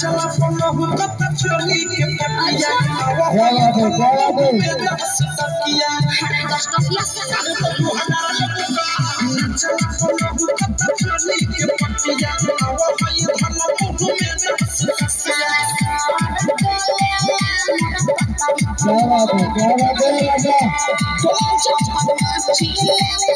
যাওয়া পণ্য কথা চলিকে কাটিয়া খাওয়া তাকিয়া Yeah, yeah, yeah, yeah, yeah.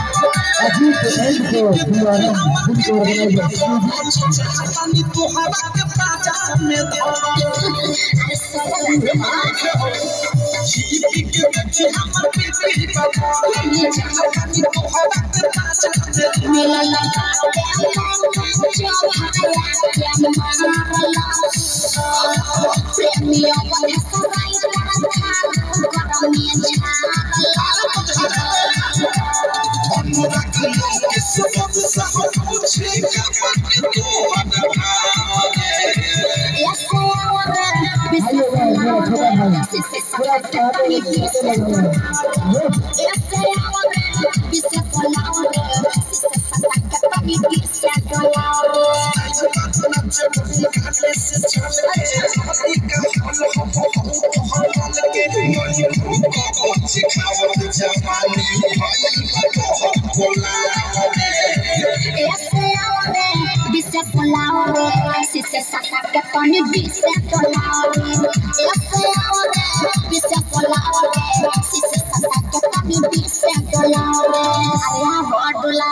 अजीब एंड को द्वारा बुक ऑर्गेनाइजर हेलो भाई पूरा सारे पानी बीसे फुलाओ ऐसे बहुत डुला